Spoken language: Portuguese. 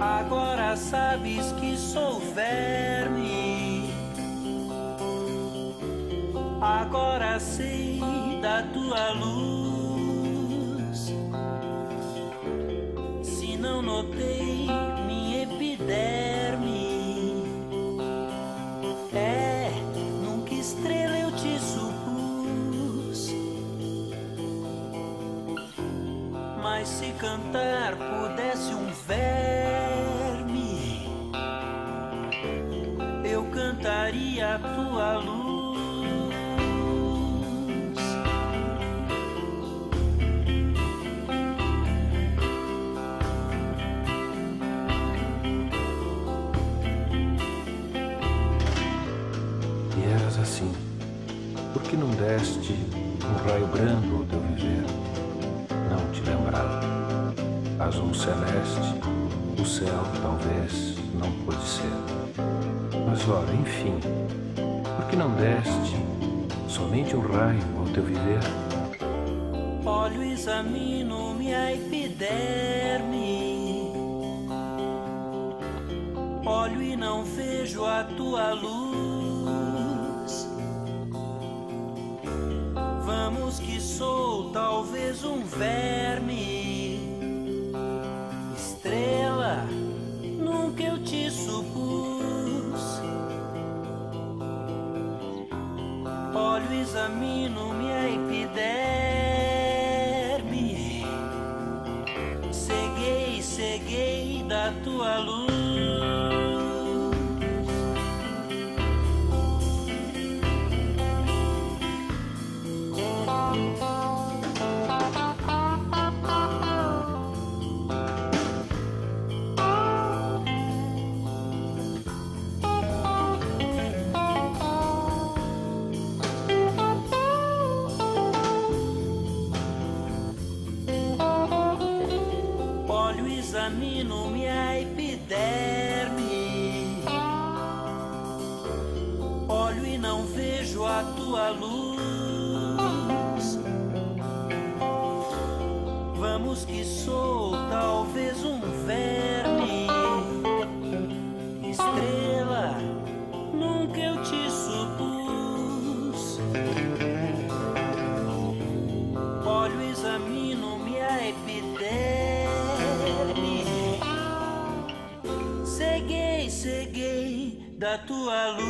Agora sabes que sou verme. Agora sei da tua luz. Se não notei minha epiderme, é nunca estrela eu te supus. Mas se cantar pudesse cantaria a tua luz. E eras assim. Por que não deste um raio brando ao teu viver? Não te lembrava. Azul celeste, o céu talvez não pôde ser. Mas ora, enfim, por que não deste somente um raio ao teu viver? Olho, examino minha epiderme. Olho e não vejo a tua luz. Vamos que sou talvez um verme. Olho, examino minha epiderme. Ceguei, ceguei da tua luz. Minha epiderme. Olho e não vejo a tua luz. Vamos que sou dormir. Ceguei, ceguei da tua luz.